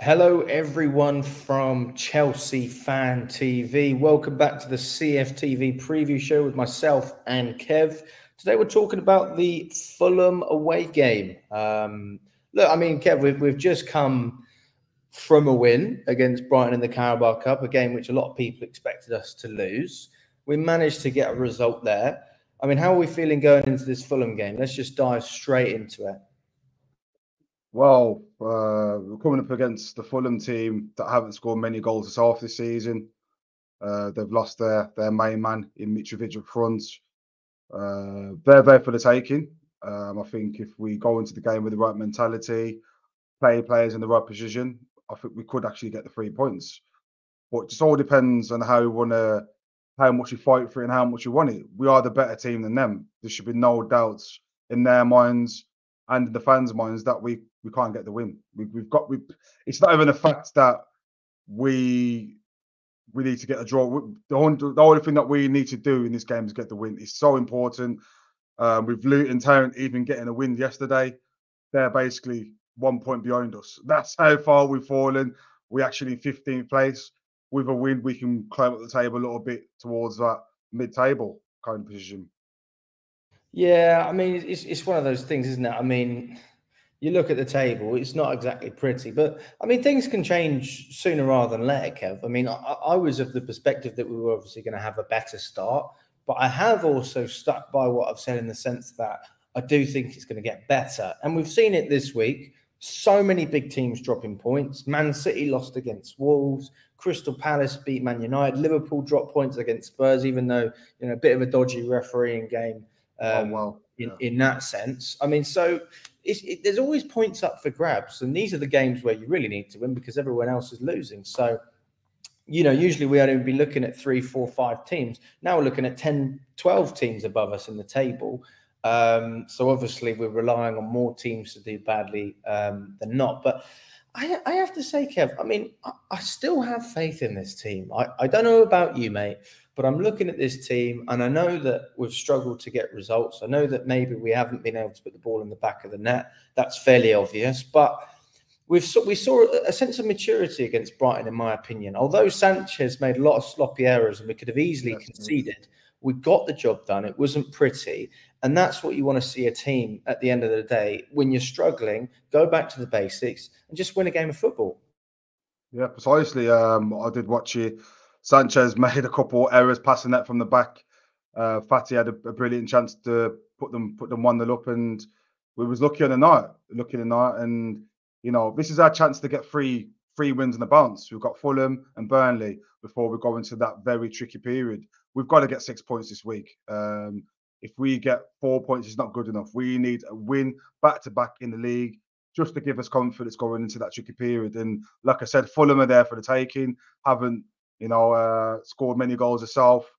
Hello, everyone from Chelsea Fan TV. Welcome back to the CFTV preview show with myself and Kev. Today, we're talking about the Fulham away game. Um, look, I mean, Kev, we've, we've just come from a win against Brighton in the Carabao Cup, a game which a lot of people expected us to lose. We managed to get a result there. I mean, how are we feeling going into this Fulham game? Let's just dive straight into it. Well, uh, we're coming up against the Fulham team that haven't scored many goals this half this season. Uh, they've lost their their main man in Mitrovic up front. Uh, they're there for the taking. Um, I think if we go into the game with the right mentality, play players in the right position, I think we could actually get the three points. But it just all depends on how you want to, how much you fight for it and how much you want it. We are the better team than them. There should be no doubts in their minds and in the fans' minds that we we can't get the win. We, have got we. It's not even the fact that we we need to get a draw. The only, the only thing that we need to do in this game is get the win. It's so important. Um, with Luton Town even getting a win yesterday, they're basically one point behind us. That's how far we've fallen. We're actually 15th place. With a win, we can climb up the table a little bit towards that mid-table kind of position. Yeah, I mean, it's it's one of those things, isn't it? I mean, you look at the table, it's not exactly pretty, but I mean, things can change sooner rather than later, Kev. I mean, I, I was of the perspective that we were obviously going to have a better start, but I have also stuck by what I've said in the sense that I do think it's going to get better. And we've seen it this week. So many big teams dropping points. Man City lost against Wolves. Crystal Palace beat Man United. Liverpool dropped points against Spurs, even though, you know, a bit of a dodgy refereeing game. Oh, um, oh, well. In, yeah. in that sense. I mean, so it, there's always points up for grabs, and these are the games where you really need to win because everyone else is losing. So, you know, usually we only be looking at three, four, five teams. Now we're looking at 10, 12 teams above us in the table. Um, so obviously we're relying on more teams to do badly um, than not. But I, I, have to say, Kev, I mean, I, I still have faith in this team. I, I don't know about you, mate, but I'm looking at this team and I know that we've struggled to get results. I know that maybe we haven't been able to put the ball in the back of the net. That's fairly obvious. But we've we saw a sense of maturity against Brighton, in my opinion. Although Sanchez made a lot of sloppy errors and we could have easily that's conceded, we got the job done. It wasn't pretty. And that's what you want to see a team at the end of the day. When you're struggling, go back to the basics and just win a game of football. Yeah, precisely. Um, I did watch you Sanchez made a couple errors passing that from the back. Uh, Fati had a, a, brilliant chance to put them put them one nil up, and we was lucky on the night, lucky on the night, and you know this is our chance to get three three wins in the bounce. We've got Fulham and Burnley before we go into that very tricky period. We've got to get six points this week. Um, if we get four points, it's not good enough. We need a win back to back in the league just to give us confidence going into that tricky period. And like I said, Fulham are there for the taking. Haven't you know, uh, scored many goals herself.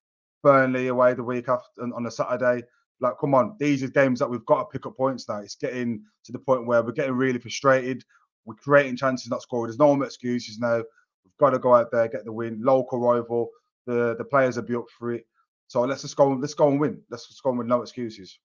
Burnley away the week after on a Saturday. Like, come on, these are games that we've got to pick up points now. It's getting to the point where we're getting really frustrated. We're creating chances, not scoring. There's no more excuses now. We've got to go out there, get the win. Local rival. The the players are built for it. So let's just go. Let's go and win. Let's just go and with no excuses.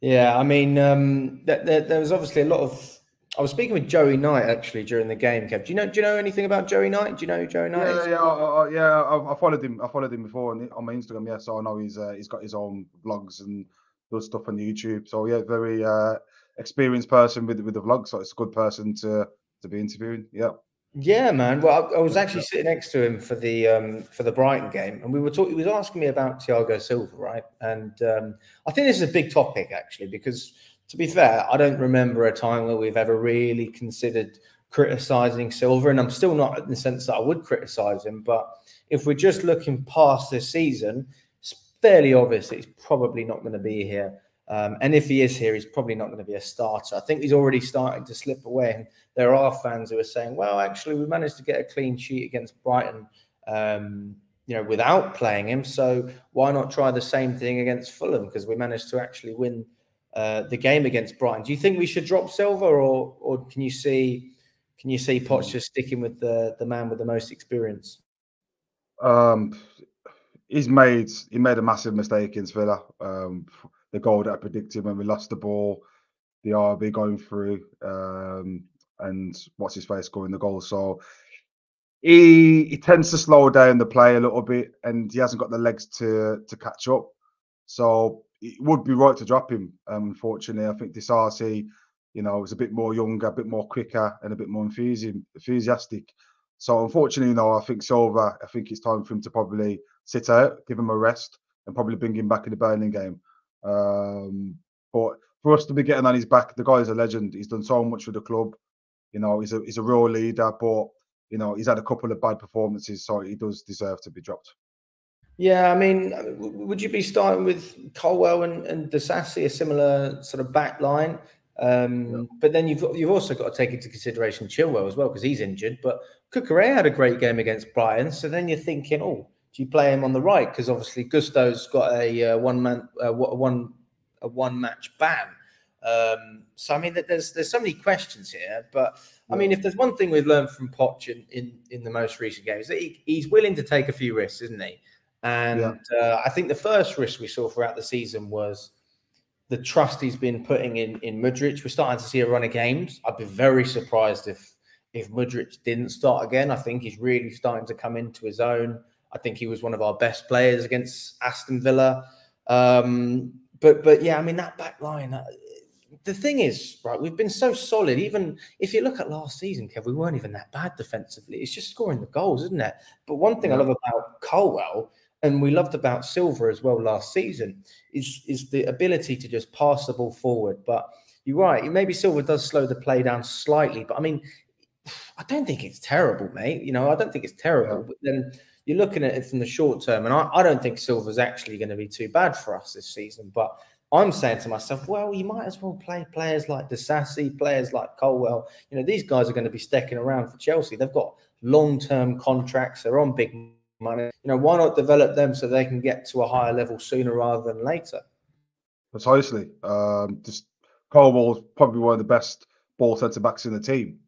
Yeah, I mean, um, there was obviously a lot of I was speaking with Joey Knight actually during the game. Kev, do you know? Do you know anything about Joey Knight? Do you know Joey Knight? Yeah, yeah, uh, yeah. I, I, followed him. I followed him before on, on my Instagram. Yeah, so I know he's uh, he's got his own blogs and does stuff on YouTube. So yeah, very uh, experienced person with with the vlog. So it's a good person to to be interviewing. Yeah. Yeah, man. Well, I, I was actually sitting next to him for the um, for the Brighton game, and we were talking. He was asking me about Thiago Silva, right? And um, I think this is a big topic actually because to be fair, I don't remember a time where we've ever really considered criticizing Silva, and I'm still not in the sense that I would criticize him. But if we're just looking past this season, it's fairly obvious that he's probably not going to be here. Um, and if he is here, he's probably not going to be a starter. I think he's already starting to slip away. And there are fans who are saying, well, actually, we managed to get a clean sheet against Brighton, um, you know, without playing him. So why not try the same thing against Fulham? Because we managed to actually win uh, the game against Brighton. Do you think we should drop Silva, or or can you see can you see Poch just sticking with the the man with the most experience? Um, he's made he made a massive mistake in Villa. Um, the goal that I predicted when we lost the ball, the RB going through. Um, and what's his face scoring the goal. So he he tends to slow down the play a little bit, and he hasn't got the legs to to catch up. So it would be right to drop him. Um, unfortunately, I think Disasi, you know, is a bit more younger, a bit more quicker, and a bit more enthusiastic. So unfortunately, you know, I think Silva. I think it's time for him to probably sit out, give him a rest, and probably bring him back in the Burnley game. Um, but for us to be getting on his back, the guy is a legend. He's done so much for the club. You know, he's a he's a real leader, but you know, he's had a couple of bad performances, so he does deserve to be dropped. Yeah, I mean, would you be starting with Colwill and, and Disasi, a similar sort of back line? Um, yeah. But then you've you've also got to take into consideration Chilwell as well because he's injured. But Cucurella had a great game against Brighton, so then you're thinking, oh, do you play him on the right? Because obviously Gusto's got a uh, one man, uh, one a one match ban. Um, so I mean, there's there's so many questions here, but I mean, if there's one thing we've learned from Poch in, in, in the most recent games, that he, he's willing to take a few risks, isn't he? And yeah. uh, I think the first risk we saw throughout the season was the trust he's been putting in in Mudryk. We're starting to see a run of games. I'd be very surprised if if Mudryk didn't start again. I think he's really starting to come into his own. I think he was one of our best players against Aston Villa. Um, but but yeah, I mean that back line. Uh, the thing is, right, we've been so solid. Even if you look at last season, Kev, we weren't even that bad defensively. It's just scoring the goals, isn't it? But one thing. I love about Colwill and we loved about Silva as well last season is is the ability to just pass the ball forward. But you're right, maybe Silva does slow the play down slightly, but I mean, I don't think it's terrible, mate. You know, I don't think it's terrible. Yeah. But then you're looking at it from the short term, and I, I don't think Silva's actually going to be too bad for us this season. But I'm saying to myself, well, you might as well play players like Disasi, players like Colwill. You know, these guys are going to be sticking around for Chelsea. They've got long-term contracts. They're on big money. You know, why not develop them so they can get to a higher level sooner rather than later? Precisely. Um, just Colwill's probably one of the best ball centre backs in the team.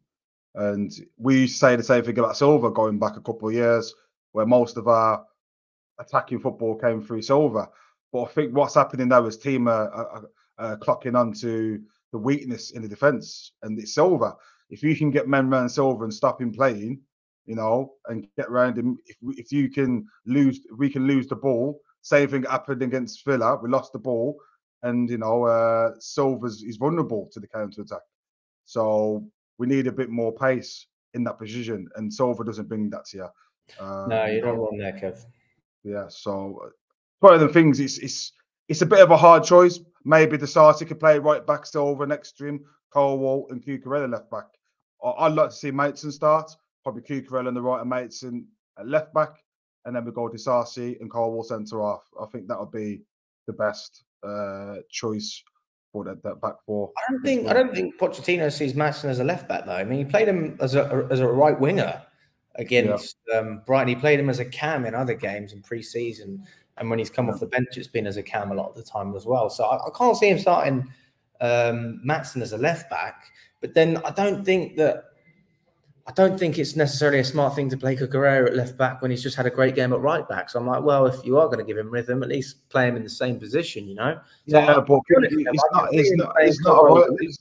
And we say the same thing about Silva going back a couple of years, where most of our attacking football came through Silva. But I think what's happening now is team are, are, are clocking onto the weakness in the defence, and it's Silva. If you can get men around Silva and stop him playing, you know, and get around him. If if you can lose, we can lose the ball. Same thing happened against Villa. We lost the ball, and you know, uh, Silva's is vulnerable to the counter attack. So we need a bit more pace in that position, and Silva doesn't bring that to you. Um, no, you're not wrong there, Kev. Yeah, so one of the things it's it's it's a bit of a hard choice. Maybe the Disasi could play right back Silva next to him, Colwill and Cucurella left back. I'd like to see Maatsen start probably Cucurella and the right and Maatsen at left back, and then we go Disasi and Colwill centre off. I think that would be the best uh, choice for that, that back four. I don't think I don't think Pochettino sees Maatsen as a left back though. I mean, he played him as a as a right winger against yeah. um, Brighton. He played him as a cam in other games in pre-season, and when he's come yeah. off the bench, it's been as a cam a lot of the time as well. So I, I can't see him starting um, Maatsen as a left back. But then I don't think that I don't think it's necessarily a smart thing to play Cucurella at left back when he's just had a great game at right back. So I'm like, well, if you are going to give him rhythm, at least play him in the same position, you know? So yeah, but it's not, it's not, it's not, a right, it's,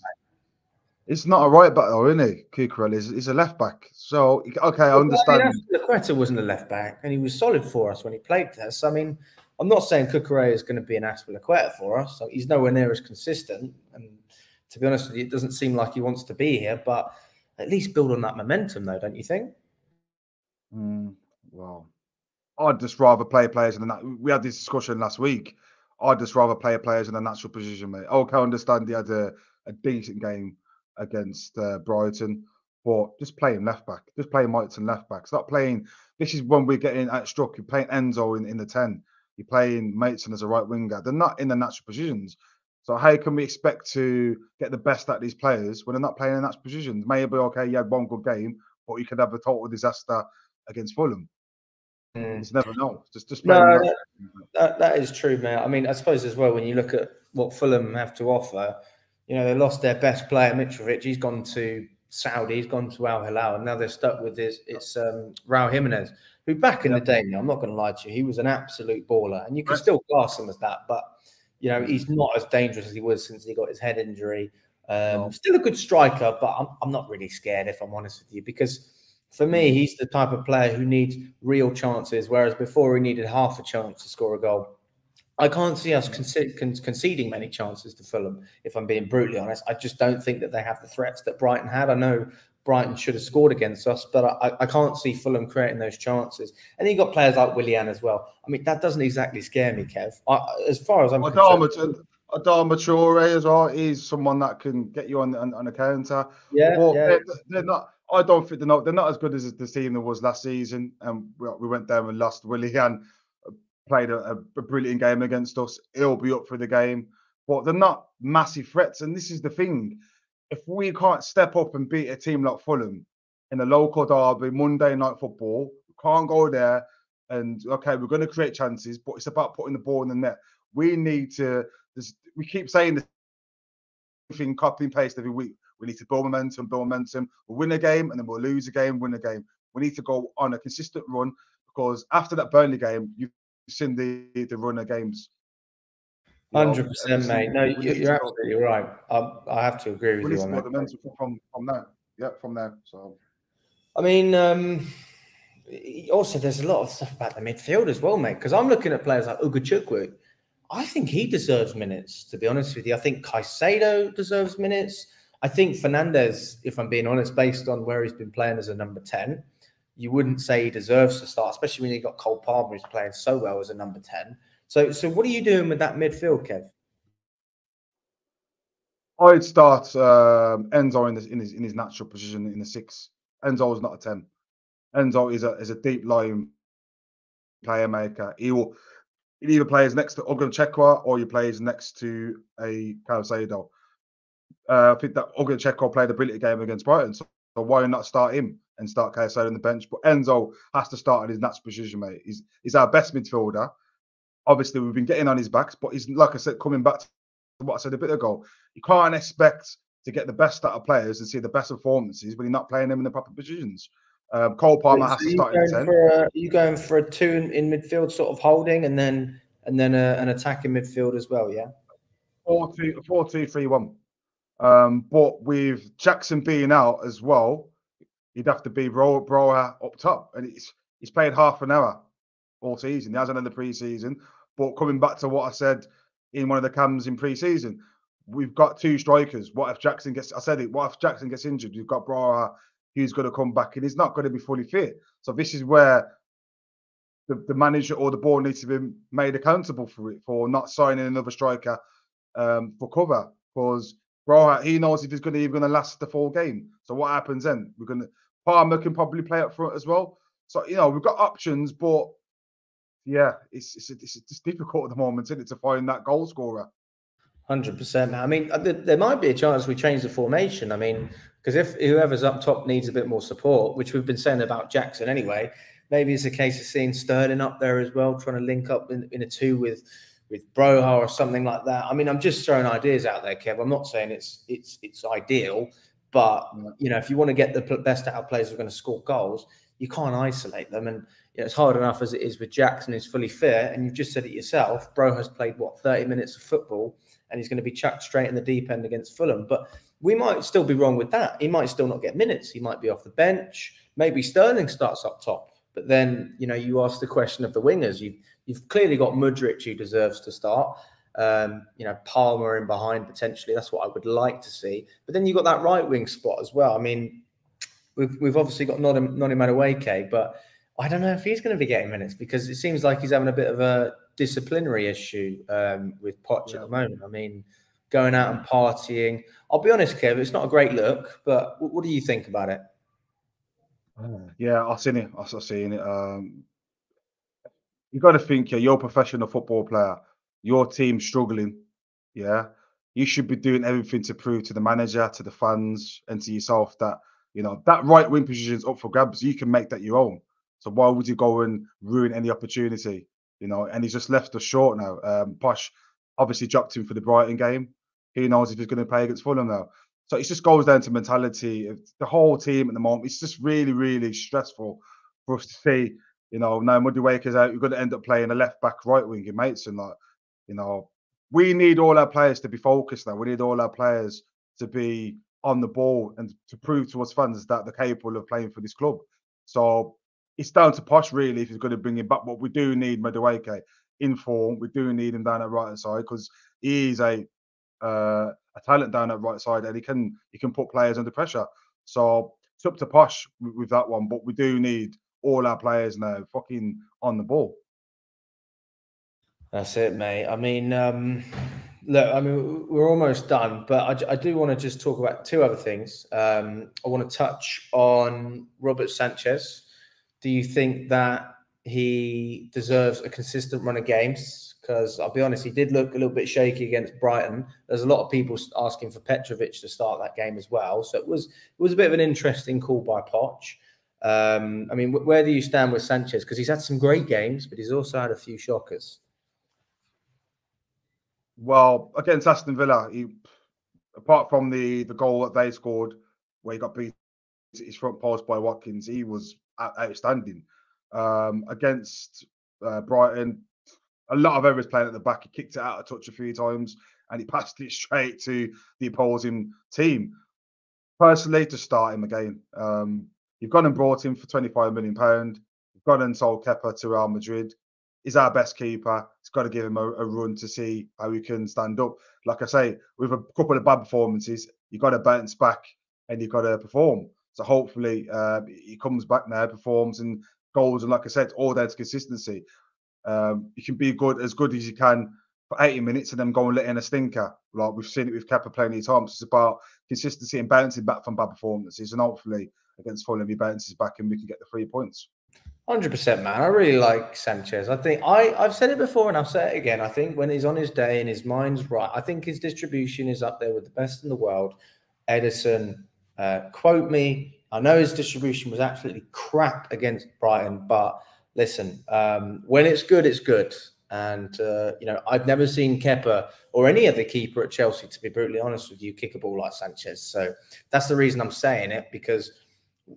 it's not a right back though, isn't he? Cucurella is he's a left back. So okay, I understand. I mean, wasn't a left back, and he was solid for us when he played there. So I mean, I'm not saying Cucurella is going to be an Azpilicueta for us. So he's nowhere near as consistent, and to be honest with you, it doesn't seem like he wants to be here, but at least build on that momentum, though, don't you think? Mm, well, I'd just rather play players in the. We had this discussion last week. I'd just rather play players in a natural position, mate. Okay, I understand he had a, a decent game against uh, Brighton, but just playing left back, just playing and left back. Stop playing. This is when we're getting at struck. You're playing Enzo in, in the 10. You're playing Maatsen as a right winger. They're not in the natural positions. So how can we expect to get the best out of these players when they're not playing in that position? Maybe okay, you had one good game, but you could have a total disaster against Fulham. Mm. It's never know. Just just no, that, that, that is true, man. I mean, I suppose as well when you look at what Fulham have to offer, you know, they lost their best player, Mitrovic. He's gone to Saudi. He's gone to Al Hilal, and now they're stuck with this. It's um, Raul Jimenez, who back in the day, I'm not going to lie to you, he was an absolute baller, and you can still class him as that, but you know, he's not as dangerous as he was since he got his head injury. Um. Still a good striker, but I'm, I'm not really scared if I'm honest with you because for me, mm. he's the type of player who needs real chances, whereas before he needed half a chance to score a goal. I can't see us conceding many chances to Fulham, if I'm being brutally honest. I just don't think that they have the threats that Brighton had. I know Brighton should have scored against us, but I, I can't see Fulham creating those chances. And then you got players like Willian as well. I mean, that doesn't exactly scare me, Kev. I, as far as I'm Adama, concerned. Adama Traore as well is someone that can get you on, on, on a counter. Yeah, but yeah. They're, they're, not. I don't think they're not. They're not as good as the team that was last season, and we, we went down and lost. Willian played a, a brilliant game against us. He'll be up for the game, but they're not massive threats. And this is the thing if we can't step up and beat a team like Fulham in a local derby, Monday night football, can't go there and okay, we're going to create chances, but it's about putting the ball in the net. We need to. We keep saying the thing, copy and paste every week. We need to build momentum, build momentum. We'll win a game and then we'll lose a game, win a game. We need to go on a consistent run because after that Burnley game, you've seen the the run of games Hundred percent, mate. No, you're, you're absolutely right. I, I, have to agree with you on that. From from there, yeah, from there. So, I mean, um, also there's a lot of stuff about the midfield as well, mate. Because I'm looking at players like Ugochukwu. I think he deserves minutes. To be honest with you, I think Caicedo deserves minutes. I think Fernandez, if I'm being honest, based on where he's been playing as a number ten, you wouldn't say he deserves to start, especially when you got Cole Palmer who's playing so well as a number ten. So, so what are you doing with that midfield, Kev? I'd start um, Enzo in his, in his in his natural position in the six. Enzo is not a ten. Enzo is a is a deep line playmaker. He will he either plays next to Ugochukwu or he plays next to a Caicedo. Uh, I think that Ugochukwu played a brilliant game against Brighton, so, so why not start him and start Caicedo on the bench? But Enzo has to start in his natural position, mate. He's he's our best midfielder obviously we've been getting on his backs, but he's like I said, coming back to what I said a bit ago, you can't expect to get the best out of players and see the best performances when you're not playing them in the proper positions. Um, Cole Palmer so has to start in ten. are you going for a two in, in, midfield, sort of holding, and then and then a, an attack in midfield as well? Yeah, four two four two three one. Um, but with Jackson being out as well, he'd have to be Bro Broja up top, and he's he's played half an hour all season. He hasn't in the preseason. But coming back to what I said in one of the cams in pre-season, we've got two strikers. What if Jackson gets? I said it. What if Jackson gets injured? You've got Broja, who's going to come back, and he's not going to be fully fit. So this is where the, the manager or the board needs to be made accountable for it for not signing another striker um, for cover because Broja he knows if he's going to even going to last the full game. So what happens then? We're going to Palmer can probably play up front as well. So you know we've got options, but yeah, it's it's, it's, it's difficult at the moment, isn't it, to find that goal scorer. Hundred percent. I mean, uh, there might be a chance we change the formation. I mean, because if whoever's up top needs a bit more support, which we've been saying about Jackson anyway, maybe it's a case of seeing Sterling up there as well, trying to link up in, in a two with with Broja or something like that. I mean, I'm just throwing ideas out there, Kev. I'm not saying it's it's it's ideal, but you know, if you want to get the best out of players who are going to score goals, you can't isolate them. And you know, it's hard enough as it is with Jackson, who's fully fit. And you've just said it yourself. Bro has played what 30 minutes of football, and he's going to be chucked straight in the deep end against Fulham. But we might still be wrong with that. He might still not get minutes. He might be off the bench. Maybe Sterling starts up top. But then, you know, you ask the question of the wingers. You've you've clearly got Mudryk who deserves to start. Um, you know, Palmer in behind potentially. That's what I would like to see. But then you've got that right wing spot as well. I mean, we've we've obviously got Noni Madueke, but I don't know if he's going to be getting minutes because it seems like he's having a bit of a disciplinary issue um, with Poch yeah. at the moment. I mean, going out and partying. I'll be honest, Kev, it's not a great look, but what, do you think about it? Yeah, I've seen it. I've seen it. Um, you got to think, yeah, you're a professional football player. Your team's struggling. Yeah, you should be doing everything to prove to the manager, to the fans, and to yourself that you know that right wing position is up for grabs. You can make that your own. So why would you go and ruin any opportunity? You know, and he's just left us short now. Um, Poch obviously dropped him for the Brighton game. He knows if he's going to play against Fulham now. So it just goes down to mentality. The whole team at the moment, it's just really, really stressful for us to see. You know, now Madueke's out, you're going to end up playing a left back, right wing, mates, and like, you know, we need all our players to be focused now. We need all our players to be on the ball and to prove to us fans that they're capable of playing for this club. So it's down to Poch really if he's going to bring him back. But we do need Madueke in form. We do need him down at right side because he is a uh, a talent down at right side and he can he can put players under pressure. So it's up to Poch with, with that one. But we do need all our players now fucking on the ball. That's it, mate. I mean, um, look, I mean, we're almost done, but I, I do want to just talk about two other things. Um, I want to touch on Robert Sanchez. Do you think that he deserves a consistent run of games? Because I'll be honest, he did look a little bit shaky against Brighton. There's a lot of people asking for Petrovic to start that game as well, so it was it was a bit of an interesting call by Poch. Um, I mean, where do you stand with Sanchez? Because he's had some great games, but he's also had a few shockers. Well, against Aston Villa, he apart from the the goal that they scored, where he got beat his front post by Watkins, he was outstanding. Um, against uh, Brighton, a lot of errors playing at the back. He kicked it out of touch a few times, and he passed it straight to the opposing team. Personally, to start him again, um, you've gone and brought him for twenty five million pound. You've gone and sold Kepa to Real Madrid he's our best keeper. It's got to give him a, a, run to see how he can stand up. Like I say, with a couple of bad performances, you've got to bounce back and you've got to perform. So hopefully uh, he comes back now, performs and goals. And like I said, all that's consistency. Um, you can be good as good as you can for 80 minutes and then go and let in a stinker. Like we've seen it with Kepa plenty of times. It's about consistency and bouncing back from bad performances. And hopefully against Fulham, he bounces back and we can get the three points. Hundred percent, man. I really like Sanchez. I think I I've said it before and I'll say it again. I think when he's on his day and his mind's right, I think his distribution is up there with the best in the world. Ederson, uh, quote me. I know his distribution was absolutely crap against Brighton, but listen, um, when it's good, it's good. And uh, you know, I've never seen Kepa or any other keeper at Chelsea, to be brutally honest with you, kick a ball like Sanchez. So that's the reason I'm saying it because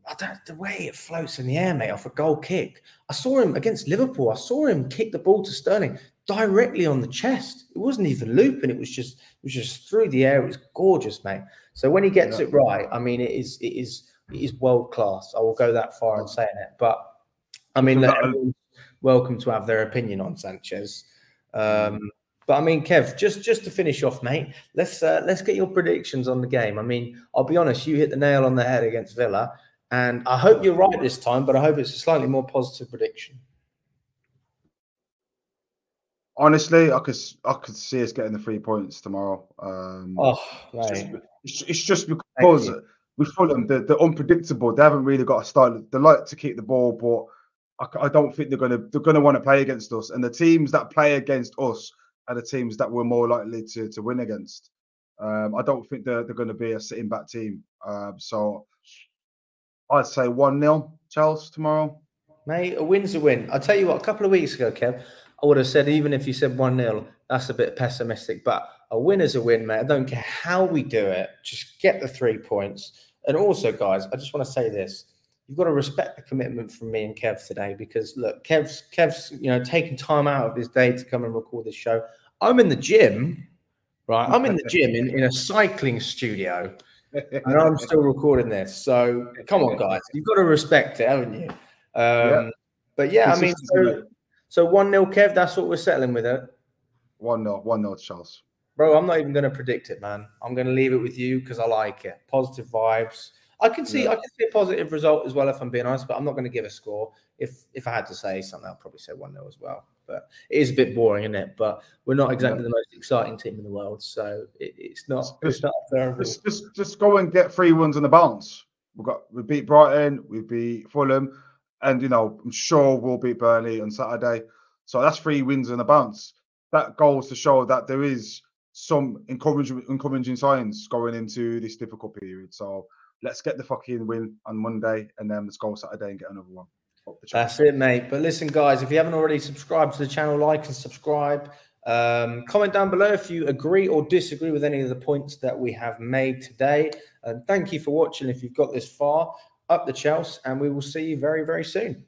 I don't the way it floats in the air, mate, off a goal kick. I saw him against Liverpool. I saw him kick the ball to Sterling directly on the chest. It wasn't even looping. It was just it was just through the air. It was gorgeous, mate. So when he gets yeah. it right, I mean, it is it is it is world class. I will go that far in saying it. But I mean, look, welcome to have their opinion on Sanchez. Um, but I mean, Kev, just just to finish off, mate, let's uh, let's get your predictions on the game. I mean, I'll be honest, you hit the nail on the head against Villa. And I hope you're right this time, but I hope it's a slightly more positive prediction. Honestly, I could I could see us getting the three points tomorrow. Um, oh, it's just, it's, it's just, because with Fulham, they're, they're, unpredictable. They haven't really got a style. They like to keep the ball, but I, I don't think they're gonna they're gonna want to play against us. And the teams that play against us are the teams that we're more likely to to win against. Um, I don't think they're they're going to be a sitting back team. Um, so I'd say 1 0 Charles tomorrow. Mate, a win's a win. I'll tell you what, a couple of weeks ago, Kev, I would have said, even if you said 1 0, that's a bit pessimistic. But a win is a win, mate. I don't care how we do it, just get the three points. And also, guys, I just want to say this. You've got to respect the commitment from me and Kev today because look, Kev's Kev's you know taking time out of his day to come and record this show. I'm in the gym, right? I'm in the gym in, in a cycling studio and I'm still recording this. So come on, guys, you've got to respect it, haven't you? Um, yeah. But yeah, I mean, so, so one 0 Kev. That's what we're settling with it. One 0 one 0 Charles. Bro, I'm not even going to predict it, man. I'm going to leave it with you because I like it. Positive vibes. I can see, yeah. I can see a positive result as well if I'm being honest, but I'm not going to give a score. If if I had to say something, I'll probably say one 0 as well. But it is a bit boring, isn't it? But we're not exactly yeah. the most exciting team in the world, so it, it's not. Just, it's not terrible. Just, just, just go and get three ones on the bounce. We've got we beat Brighton, we beat Fulham, and you know I'm sure we'll beat Burnley on Saturday. So that's three wins on a bounce. That goes to show that there is some encouraging encouraging signs going into this difficult period. So let's get the fucking win on Monday, and then let's go Saturday and get another one. That's it, mate. But listen, guys, if you haven't already subscribed to the channel, like and subscribe. Um, comment down below if you agree or disagree with any of the points that we have made today. And thank you for watching. If you've got this far, up the Chelsea, and we will see you very, very soon.